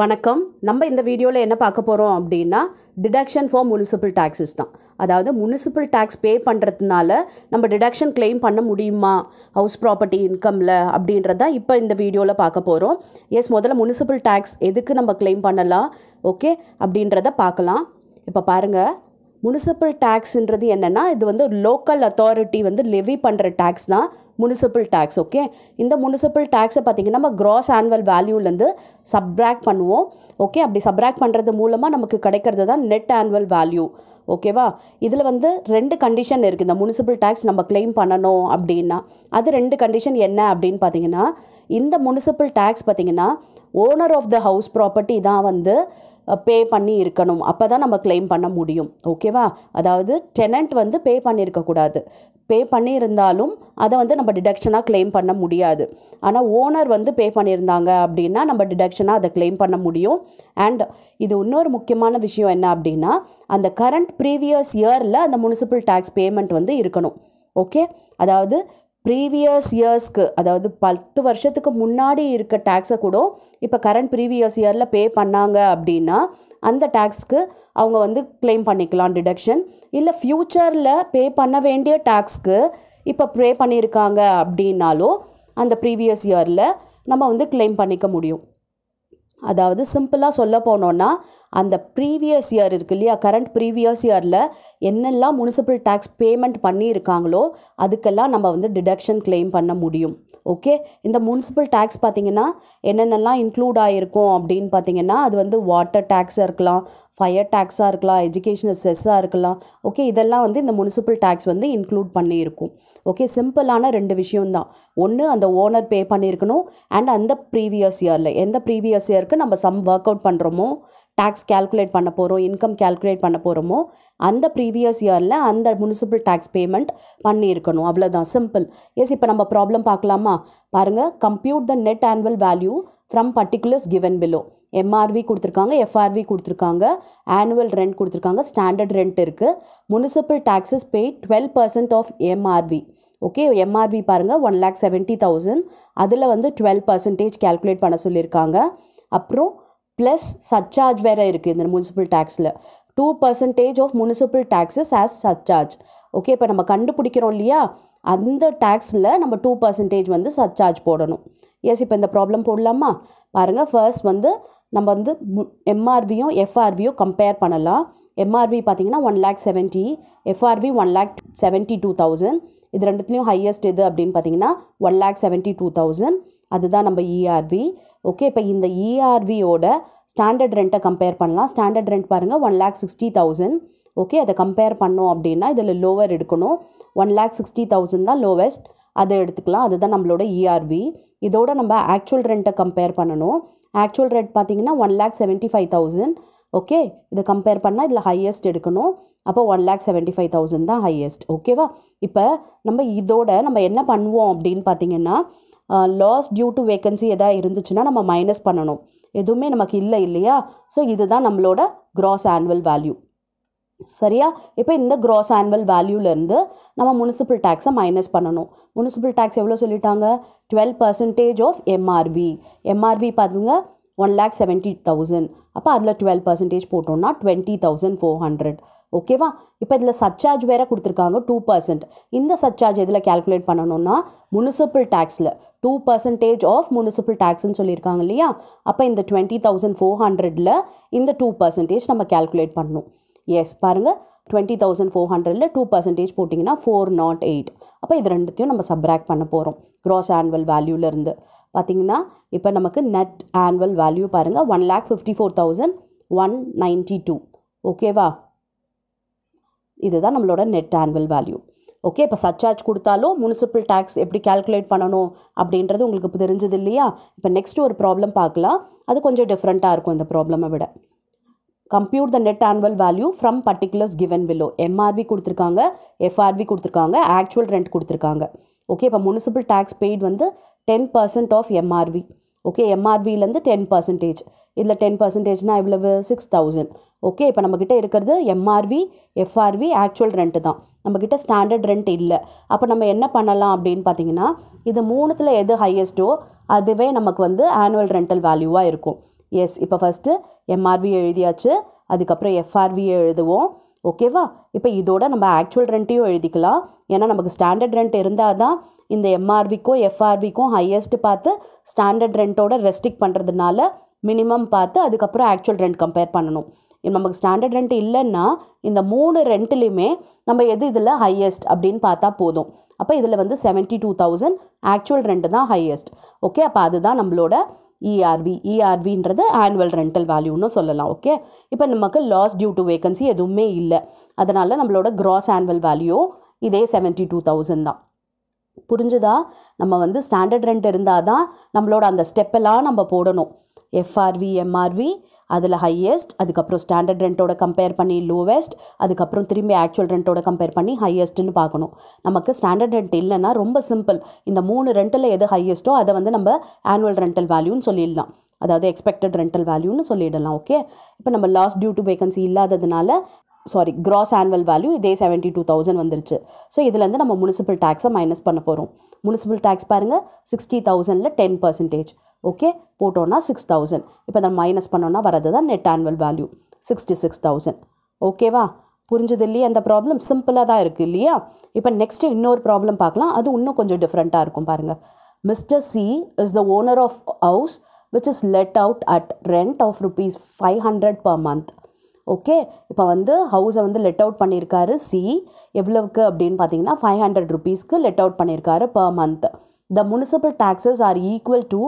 வணக்கம். நம்ம இந்த வீடியோவில் என்ன பார்க்க போகிறோம் அப்படின்னா டிடக்ஷன் ஃபார் முனிசிபல் டேக்ஸஸ் தான். அதாவது முனிசிபல் டேக்ஸ் பே பண்ணுறதுனால நம்ம டிடக்ஷன் கிளைம் பண்ண முடியுமா? ஹவுஸ் ப்ராப்பர்ட்டி இன்கமில் அப்படின்றத இப்போ இந்த வீடியோவில் பார்க்க போகிறோம் எஸ் முதல்ல முனிசிபல் டேக்ஸ் எதுக்கு நம்ம கிளைம் பண்ணலாம்? ஓகே அப்படின்றத பார்க்கலாம். இப்போ பாருங்கள் முனிசிபல் டேக்ஸ்ன்றது என்னென்னா இது வந்து லோக்கல் அத்தாரிட்டி வந்து லெவி பண்ணுற டேக்ஸ் தான் முனிசிபல் டேக்ஸ் ஓகே இந்த முனிசிபல் டேக்ஸை பார்த்திங்கன்னா நம்ம க்ராஸ் ஆனுவல் வேல்யூலேருந்து சப்ராக்ட் பண்ணுவோம் ஓகே அப்படி சப்ராக்ட் பண்ணுறது மூலமாக நமக்கு கிடைக்கிறது தான் நெட் ஆனுவல் வேல்யூ ஓகேவா இதில் வந்து ரெண்டு கண்டிஷன் இருக்குது இந்த முனிசிபல் டேக்ஸ் நம்ம கிளைம் பண்ணணும் அப்படின்னா அது ரெண்டு கண்டிஷன் என்ன அப்படின்னு பார்த்தீங்கன்னா இந்த முனிசிபல் டேக்ஸ் பார்த்திங்கன்னா owner of the house property தான் வந்து பே பண்ணி இருக்கணும். அப்போ தான் நம்ம கிளைம் பண்ண முடியும். ஓகேவா அதாவது டெனண்ட் வந்து பே பண்ணியிருக்கக்கூடாது பே பண்ணியிருந்தாலும் அதை வந்து நம்ம டிடக்ஷனாக கிளைம் பண்ண முடியாது. ஆனால் ஓனர் வந்து பே பண்ணியிருந்தாங்க அப்படின்னா நம்ம டிடக்ஷனாக அதை கிளைம் பண்ண முடியும். அண்ட் இது இன்னொரு முக்கியமான விஷயம் என்ன அப்படின்னா அந்த கரண்ட் ப்ரீவியஸ் இயரில் அந்த முனிசிபல் டேக்ஸ் பேமெண்ட் வந்து இருக்கணும். ஓகே அதாவது ப்ரீவியஸ் இயர்ஸ்க்கு அதாவது பத்து வருஷத்துக்கு முன்னாடி இருக்க டேக்ஸை கூட இப்போ கரண்ட் ப்ரீவியஸ் இயரில் பே பண்ணாங்க அப்படின்னா அந்த டேக்ஸ்க்கு அவங்க வந்து கிளைம் பண்ணிக்கலாம் டிடக்ஷன் இல்லை ஃப்யூச்சரில் பே பண்ண வேண்டிய டேக்ஸ்க்கு இப்போ ப்ரே பண்ணியிருக்காங்க அப்படின்னாலும் அந்த ப்ரீவியஸ் இயரில் நம்ம வந்து கிளைம் பண்ணிக்க முடியும். அதாவது சிம்பிளாக சொல்ல போனோன்னா அந்த ப்ரீவியஸ் இயர் இருக்கு இல்லையா கரண்ட் ப்ரீவியஸ் இயரில் என்னெல்லாம் முனிசிபல் டேக்ஸ் பேமெண்ட் பண்ணியிருக்காங்களோ அதுக்கெல்லாம் நம்ம வந்து டிடக்ஷன் கிளைம் பண்ண முடியும். ஓகே இந்த முனிசிபல் டேக்ஸ் பார்த்திங்கன்னா என்னென்னலாம் இன்க்ளூட் ஆகிருக்கும் அப்படின்னு பார்த்தீங்கன்னா அது வந்து வாட்டர் டேக்ஸாக இருக்கலாம் ஃபயர் டேக்ஸாக இருக்கலாம் எஜுகேஷனல் செஸ்ஸாக இருக்கலாம். ஓகே இதெல்லாம் வந்து இந்த முனிசிபல் டேக்ஸ் வந்து இன்க்ளூட் பண்ணியிருக்கும். ஓகே சிம்பிளான ரெண்டு விஷயம்தான். ஒன்று அந்த ஓனர் பே பண்ணியிருக்கணும் அண்ட் அந்த ப்ரீவியஸ் இயரில் எந்த ப்ரீவியஸ் இயர் இயருக்கு நம்ம சம் ஒர்க் அவுட் பண்ணுறோமோ டேக்ஸ் கேல்குலேட் பண்ண போகிறோம் இன்கம் கேல்குலேட் பண்ண போகிறோமோ அந்த ப்ரீவியஸ் இயரில் அந்த முனிசிபல் டேக்ஸ் பேமெண்ட் பண்ணியிருக்கணும். அவ்வளோதான் சிம்பிள் எஸ் இப்போ நம்ம ப்ராப்ளம் பார்க்கலாமா? பாருங்கள் compute the net annual value from particulars given below MRV கொடுத்துருக்காங்க எஃப்ஆர்வி கொடுத்துருக்காங்க ஆனுவல் ரெண்ட் கொடுத்துருக்காங்க ஸ்டாண்டர்ட் ரெண்ட் இருக்குது municipal taxes pay twelve percent of MRV okay MRV பாருங்கள் ஒன் லேக் செவன்ட்டி தௌசண்ட் அதில் வந்து டுவெல் பர்சன்டேஜ் கேல்குலேட் பண்ண சொல்லியிருக்காங்க. அப்புறம் ப்ளஸ் சர்ச்சார்ஜ் வேறு இருக்குது இந்த municipal டேக்ஸில் two percentage of municipal taxes as surcharge okay இப்போ நம்ம கண்டுபிடிக்கிறோம் இல்லையா? அந்த டேக்ஸில் நம்ம டூ பர்சன்டேஜ் வந்து சர்ச்சார்ஜ் போடணும். எஸ் இப்போ இந்த ப்ராப்ளம் போடலாமா? பாருங்கள் ஃபர்ஸ்ட் வந்து நம்ம வந்து எம்ஆர்வியும் எஃப்ஆர்வியும் கம்பேர் பண்ணலாம். எம்ஆர்வி பார்த்தீங்கன்னா one lakh seventy FRV one lakh seventy two thousand இது ரெண்டுத்துலேயும் ஹையஸ்ட் எது அப்படின்னு பார்த்தீங்கன்னா one lakh seventy two thousand அதுதான் நம்ம இஆர்வி ஓகே இப்போ இந்த இஆர்வியோட ஸ்டாண்டர்ட் ரெண்ட்டை கம்பேர் பண்ணலாம். ஸ்டாண்டர்ட் ரெண்ட் பாருங்கள் one lakh sixty thousand okay அதை கம்பேர் பண்ணோம் அப்படின்னா இதில் லோவர் எடுக்கணும். ஒன் லேக் சிக்ஸ்டி தௌசண்ட் தான் லோவஸ்ட் அதை எடுத்துக்கலாம். அதுதான் நம்மளோட இஆர்வி இதோட நம்ம ஆக்சுவல் ரெண்ட்டை கம்பேர் பண்ணணும். ஆக்சுவல் ரெண்ட் பார்த்தீங்கன்னா one lakh seventy five thousand okay இதை கம்பேர் பண்ணால் இதில் ஹையஸ்ட் எடுக்கணும். அப்போ one lakh seventy five thousand தான் ஹையஸ்ட் ஓகேவா இப்போ நம்ம இதோட நம்ம என்ன பண்ணுவோம் அப்படின்னு பார்த்தீங்கன்னா லாஸ் டியூ டு வேக்கன்சி எதாவது இருந்துச்சுன்னா நம்ம மைனஸ் பண்ணணும். எதுவுமே நமக்கு இல்லை இல்லையா? ஸோ இதுதான் நம்மளோட க்ராஸ் ஆனுவல் வேல்யூ சரியா? இப்போ இந்த க்ராஸ் ஆனுவல் வேல்யூலேருந்து நம்ம முனிசிபல் டேக்ஸை மைனஸ் பண்ணணும். முனிசிபல் டேக்ஸ் எவ்வளோ சொல்லிட்டாங்க? Twelve percentage of MRV MRV பார்த்துங்க ஒன் லேக் செவன்ட்டி தௌசண்ட் அப்போ அதில் டுவெல் பர்சன்டேஜ் போட்டோம்னா டுவெண்ட்டி தௌசண்ட் ஃபோர் ஹண்ட்ரட் ஓகேவா இப்போ இதில் சர்ச்சார்ஜ் வேறு கொடுத்துருக்காங்க டூ பர்சன்ட் இந்த சர்ச்சார்ஜ் எதில் கேல்குலேட் பண்ணணும்னா முனிசிபல் டேக்ஸில் டூ பர்சன்டேஜ் ஆஃப் முனிசிபல் டேக்ஸ்னு சொல்லியிருக்காங்க இல்லையா? அப்போ இந்த டுவெண்ட்டி தௌசண்ட் ஃபோர் ஹண்ட்ரடில் இந்த டூ பர்சன்டேஜ் நம்ம கேல்குலேட் பண்ணணும். எஸ் பாருங்கள் டுவெண்ட்டி தௌசண்ட் ஃபோர் ஹண்ட்ரடில் டூ பர்சன்டேஜ் போட்டிங்கன்னா ஃபோர் நாட் எயிட் அப்போ இது ரெண்டுத்தையும் நம்ம சப்ராக்ட் பண்ண போகிறோம் க்ராஸ் ஆனுவல் வேல்யூலேருந்து பார்த்தீங்கன்னா இப்போ நமக்கு நெட் ஆனுவல் வேல்யூ பாருங்கள் one lakh fifty four thousand one ninety two ஓகேவா இதுதான் நம்மளோட நெட் ஆனுவல் வேல்யூ ஓகே இப்போ சர்ச்சார்ஜ் கொடுத்தாலும் முனிசிபல் டேக்ஸ் எப்படி கால்குலேட் பண்ணணும் அப்படின்றது உங்களுக்கு இப்போ தெரிஞ்சது இல்லையா? இப்போ நெக்ஸ்ட் ஒரு ப்ராப்ளம் பார்க்கலாம். அது கொஞ்சம் டிஃப்ரெண்ட்டாக இருக்கும் இந்த ப்ராப்ளமை விட. Compute the net annual value from particulars given below MRV கொடுத்துருக்காங்க எஃப்ஆர்வி கொடுத்துருக்காங்க ஆக்சுவல் ரெண்ட் கொடுத்துருக்காங்க. ஓகே இப்போ முனிசிபல் டேக்ஸ் பெய்ட் வந்து ten percent of MRV okay எம்ஆர்விலேருந்து ten percentage இதில் டென் பர்சன்டேஜ்னால் எவ்வளவு? சிக்ஸ் தௌசண்ட் ஓகே இப்போ நம்மக்கிட்ட இருக்கிறது எம்ஆர்வி எஃப்ஆர்வி ஆக்சுவல் ரெண்ட்டு தான். நம்மக்கிட்ட ஸ்டாண்டர்ட் ரெண்ட் இல்லை. அப்போ நம்ம என்ன பண்ணலாம் அப்படின்னு பார்த்தீங்கன்னா இது மூணுத்தில் எது ஹையஸ்ட்டோ அதுவே நமக்கு வந்து ஆனுவல் ரெண்டல் வேல்யூவாக இருக்கும். எஸ் இப்போ ஃபஸ்ட்டு எம்ஆர்வி எழுதியாச்சு அதுக்கப்புறம் எஃப்ஆர்வி எழுதுவோம். ஓகேவா? இப்போ இதோட நம்ம ஆக்சுவல் ரெண்ட்டையும் எழுதிக்கலாம். ஏன்னா நமக்கு ஸ்டாண்டர்ட் ரெண்ட் இருந்தால் தான் இந்த எம்ஆர்விக்கும் எஃப்ஆர்விக்கும் ஹையஸ்ட் பார்த்து ஸ்டாண்டர்ட் ரெண்ட்டோட ரெஸ்ட்ரிக்ட் பண்ணுறதுனால மினிமம் பார்த்து அதுக்கப்புறம் ஆக்சுவல் ரெண்ட் கம்பேர் பண்ணணும். நமக்கு ஸ்டாண்டர்ட் ரெண்ட் இல்லைன்னா இந்த மூணு ரெண்ட்லேயுமே நம்ம எது இதில் ஹையஸ்ட் அப்படின்னு பார்த்தா போதும். அப்போ இதில் வந்து seventy two thousand actual rent தான் ஹையஸ்ட் ஓகே? அப்போ அதுதான் நம்மளோட இஆர்வி இஆர்வின்றது ஆனுவல் ரெண்டல் வேல்யூன்னு சொல்லலாம் ஓகே இப்போ நமக்கு லாஸ் டியூ டு வேகன்சி எதுவுமே இல்லை. அதனால் நம்மளோட க்ராஸ் ஆனுவல் வேல்யூ இதே செவன்ட்டி டூ தௌசண்ட் தான். புரிஞ்சுதா? நம்ம வந்து ஸ்டாண்டர்ட் ரெண்ட் இருந்தால் தான் நம்மளோட அந்த ஸ்டெப்பெல்லாம் நம்ம போடணும். எஃப்ஆர்வி எம்ஆர்வி அதில் ஹையஸ்ட் அதுக்கப்புறம் ஸ்டாண்டர்ட் ரெண்ட்டோட கம்பேர் பண்ணி லோவஸ்ட் அதுக்கப்புறம் திரும்பி ஆக்சுவல் ரெண்ட்டோட கம்பேர் பண்ணி ஹையஸ்ட்டுன்னு பார்க்கணும். நமக்கு ஸ்டாண்டர்ட் ரெண்ட் இல்லைன்னா ரொம்ப சிம்பிள் இந்த மூணு ரெண்ட்டில் எது ஹையஸ்ட்டோ அதை வந்து நம்ம ஆனுவல் ரெண்டல் வேல்யூன்னு சொல்லிடலாம். அதாவது எக்ஸ்பெக்டட் ரெண்டல் வேல்யூன்னு சொல்லிடலாம் ஓகே இப்போ நம்ம லாஸ்ட் டியூ டு வேகன்சி இல்லாததுனால சாரி கிராஸ் ஆனுவல் வேல்யூ இதே செவன்ட்டி டூ தௌசண்ட் வந்துருச்சு ஸோ இதுலேருந்து நம்ம முனிசிபல் டேக்ஸை மைனஸ் பண்ண போகிறோம் முனிசிபல் டேக்ஸ் பாருங்கள் சிக்ஸ்டி தௌசண்டில் டென் பர்சன்டேஜ் ஓகே? போட்டோன்னா சிக்ஸ் தௌசண்ட் இப்போ நம்ம மைனஸ் பண்ணோன்னா வரது தான் net annual value sixty six thousand ஓகேவா? புரிஞ்சது இல்லையா அந்த ப்ராப்ளம் சிம்பிளாக தான் இருக்குது இல்லையா? இப்போ நெக்ஸ்ட்டு இன்னொரு ப்ராப்ளம் பார்க்கலாம். அது இன்னும் கொஞ்சம் டிஃப்ரெண்ட்டாக இருக்கும் பாருங்கள் Mister C is the owner of house which is let out at rent of rupees five hundred per month okay? இப்போ வந்து ஹவுஸை வந்து லெட் அவுட் பண்ணியிருக்காரு சி எவ்வளவுக்கு அப்படின்னு பார்த்தீங்கன்னா ஃபைவ் ஹண்ட்ரட் ருபீஸ்க்கு லெட் அவுட் பண்ணியிருக்காரு per month the municipal taxes are equal to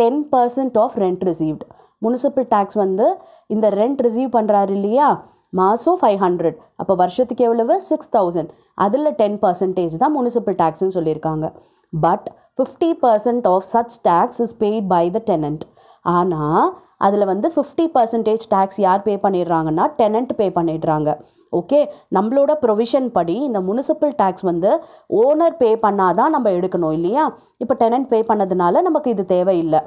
ten percent of rent received municipal tax வந்து இந்த ரெண்ட் ரிசீவ் பண்ணுறாரு இல்லையா? மாதம் ஃபைவ் ஹண்ட்ரட் அப்போ வருஷத்துக்கு எவ்வளவு? சிக்ஸ் தௌசண்ட் அதில் டென் பர்சன்டேஜ் தான் முனிசிபல் டேக்ஸ்னு சொல்லியிருக்காங்க. But fifty percent of such tax is paid by the tenant ஆனால் அதில் வந்து ஃபிஃப்டி பர்சன்டேஜ் டேக்ஸ் யார் பே பண்ணிடுறாங்கன்னா டெனண்ட் பே பண்ணிடுறாங்க. ஓகே நம்மளோட ப்ரொவிஷன் படி இந்த முனிசிபல் டேக்ஸ் வந்து ஓனர் பே பண்ணாதான் நம்ம எடுக்கணும் இல்லையா? இப்போ டெனண்ட் பே பண்ணதுனால நமக்கு இது தேவையில்லை.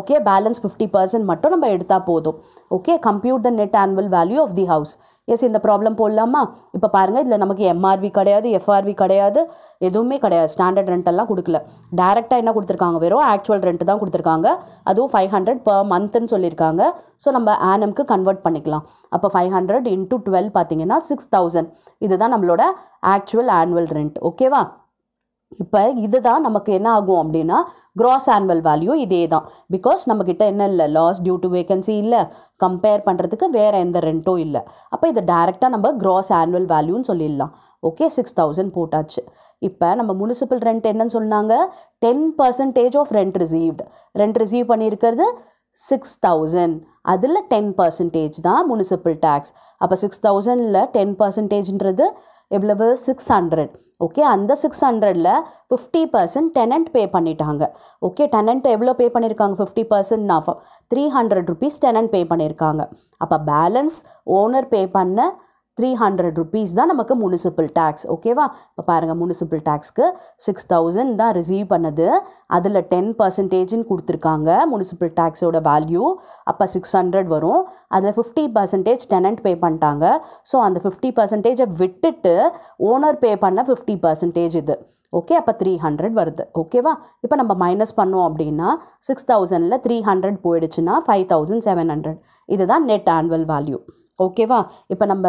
ஓகே பேலன்ஸ் ஃபிஃப்டி பர்சன்ட் மட்டும் நம்ம எடுத்தால் போதும். Okay compute the net annual value of the house yes இந்த ப்ராப்ளம் போடலாமா? இப்போ பாருங்கள் இதில் நமக்கு எம்ஆர்வி கிடையாது எஃப்ஆர்வி கிடையாது எதுவுமே கிடையாது. ஸ்டாண்டர்ட் ரெண்டெல்லாம் கொடுக்கல. டேரெக்டாக என்ன கொடுத்துருக்காங்க? வெறும் ஆக்சுவல் ரெண்ட் தான் கொடுத்துருக்காங்க. அதுவும் ஃபைவ் ஹண்ட்ரட் பர் மந்த்னு சொல்லியிருக்காங்க. ஸோ நம்ம ஆனம்க்கு கன்வெர்ட் பண்ணிக்கலாம். அப்போ ஃபைவ் ஹண்ட்ரட் இன்ட்டு டுவெல் பார்த்தீங்கன்னா சிக்ஸ் தௌசண்ட் இதுதான் நம்மளோட ஆக்சுவல் ஆனுவல் ரெண்ட் ஓகேவா இப்போ இதுதான் நமக்கு என்ன ஆகும் அப்படின்னா க்ராஸ் ஆனுவல் வேல்யூ இதே தான் பிகாஸ் நம்மக்கிட்ட என்ன இல்லை? லாஸ் டியூ டு வேகன்சி இல்லை. கம்பேர் பண்ணுறதுக்கு வேறு எந்த ரெண்ட்டும் இல்லை. அப்போ இதை டேரெக்டாக நம்ம க்ராஸ் ஆனுவல் வேல்யூன்னு சொல்லிடலாம். ஓகே சிக்ஸ் தௌசண்ட் போட்டாச்சு. இப்போ நம்ம முனிசிபல் ரெண்ட் என்னன்னு சொன்னாங்க? Ten percentage of rent received rent receive பண்ணியிருக்கிறது சிக்ஸ் தௌசண்ட் அதில் டென் பர்சன்டேஜ் தான் முனிசிபல் டேக்ஸ் அப்போ சிக்ஸ் தௌசண்டில் டென் பர்சன்டேஜ்ன்றது எவ்வளவு? சிக்ஸ் ஹண்ட்ரட் ஓகே அந்த சிக்ஸ் ஹண்ட்ரடில் ஃபிஃப்டி பர்சன்ட் டெனண்ட் பே பண்ணிட்டாங்க. ஓகே டெனண்ட் எவ்வளோ பே பண்ணியிருக்காங்க ஃபிஃப்டி பர்சன்ட் நான் three hundred rupees tenant pay பண்ணியிருக்காங்க அப்போ பேலன்ஸ் ஓனர் பே பண்ண த்ரீ ஹண்ட்ரட் ருபீஸ் தான் நமக்கு முனிசிபல் டேக்ஸ் ஓகேவா இப்போ பாருங்கள் முனிசிபல் டேக்ஸ்க்கு சிக்ஸ் தௌசண்ட் தான் ரிசீவ் பண்ணுது. அதில் டென் பர்சன்டேஜ்னு கொடுத்துருக்காங்க முனிசிபல் டேக்ஸோட வேல்யூ அப்போ சிக்ஸ் ஹண்ட்ரட் வரும். அதில் ஃபிஃப்டி பர்சன்டேஜ் டெனண்ட் பே பண்ணிட்டாங்க. ஸோ அந்த ஃபிஃப்டி பர்சன்டேஜை விட்டுட்டு ஓனர் பே பண்ண ஃபிஃப்டி பர்சன்டேஜ் இது. ஓகே அப்போ த்ரீ ஹண்ட்ரட் வருது. ஓகேவா இப்போ நம்ம மைனஸ் பண்ணோம் அப்படின்னா சிக்ஸ் தௌசண்டில் த்ரீ ஹண்ட்ரட் போயிடுச்சுன்னா ஃபைவ் தௌசண்ட் செவன் ஹண்ட்ரட் இதுதான் நெட் ஆனுவல் வேல்யூ ஓகேவா இப்போ நம்ம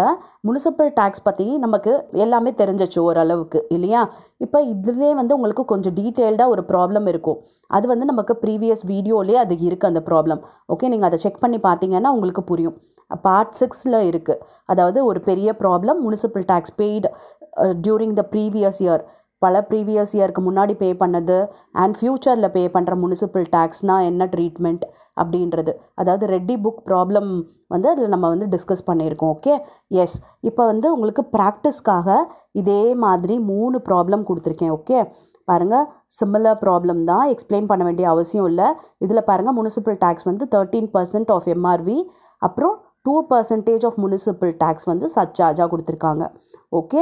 முனிசிபல் டேக்ஸ் பற்றி நமக்கு எல்லாமே தெரிஞ்சிச்சு ஓரளவுக்கு இல்லையா? இப்போ இதுலேயே வந்து உங்களுக்கு கொஞ்சம் டீட்டெயில்டாக ஒரு ப்ராப்ளம் இருக்கும். அது வந்து நமக்கு ப்ரீவியஸ் வீடியோலேயே அது இருக்குது அந்த ப்ராப்ளம் ஓகே நீங்கள் அதை செக் பண்ணி பார்த்தீங்கன்னா உங்களுக்கு புரியும். பார்ட் சிக்ஸில் இருக்குது அதாவது ஒரு பெரிய problem municipal tax paid during the previous year பல ப்ரீவியஸ் இயருக்கு முன்னாடி பே பண்ணது அண்ட் ஃப்யூச்சரில் பே பண்ணுற முனிசிபல் டேக்ஸ்னால் என்ன ட்ரீட்மெண்ட் அப்படின்றது. அதாவது ரெட்டி புக் ப்ராப்ளம் வந்து அதில் நம்ம வந்து டிஸ்கஸ் பண்ணியிருக்கோம் ஓகே எஸ் இப்போ வந்து உங்களுக்கு ப்ராக்டிஸ்க்காக இதே மாதிரி மூணு ப்ராப்ளம் கொடுத்துருக்கேன் ஓகே பாருங்கள் சிமிலர் ப்ராப்ளம் தான் எக்ஸ்பிளைன் பண்ண வேண்டிய அவசியம் இல்லை. இதில் பாருங்கள் முனிசிபல் டேக்ஸ் வந்து தேர்ட்டீன் பர்சன்ட் ஆஃப் எம்ஆர்வி அப்புறம் two percentage of municipal tax வந்து சச்சார்ஜாக கொடுத்துருக்காங்க ஓகே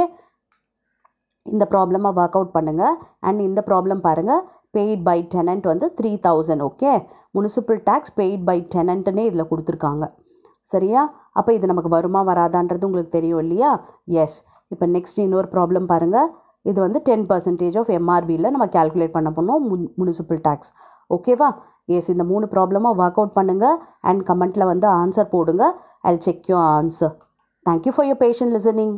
இந்த ப்ராப்ளமாக ஒர்க் அவுட் பண்ணுங்கள் அண்ட் இந்த ப்ராப்ளம் பாருங்கள் பெய்ட் பை டெனண்ட் வந்து three thousand okay municipal tax paid by டெனண்ட்டுனே இதில் கொடுத்துருக்காங்க. சரியா? அப்போ இது நமக்கு வருமா வராதான்றது உங்களுக்கு தெரியும் இல்லையா? எஸ் இப்போ நெக்ஸ்ட் இன்னொரு ப்ராப்ளம் பாருங்கள் இது வந்து டென் பர்சன்டேஜ் ஆஃப் எம்ஆர்வியில் நம்ம கேல்குலேட் பண்ண போனோம் மு முனிசிபல் டேக்ஸ் ஓகேவா எஸ் இந்த மூணு ப்ராப்ளமாக ஒர்க் அவுட் பண்ணுங்கள் அண்ட் கமெண்ட்டில் வந்து ஆன்சர் போடுங்க. I check you answer thank you for your patient listening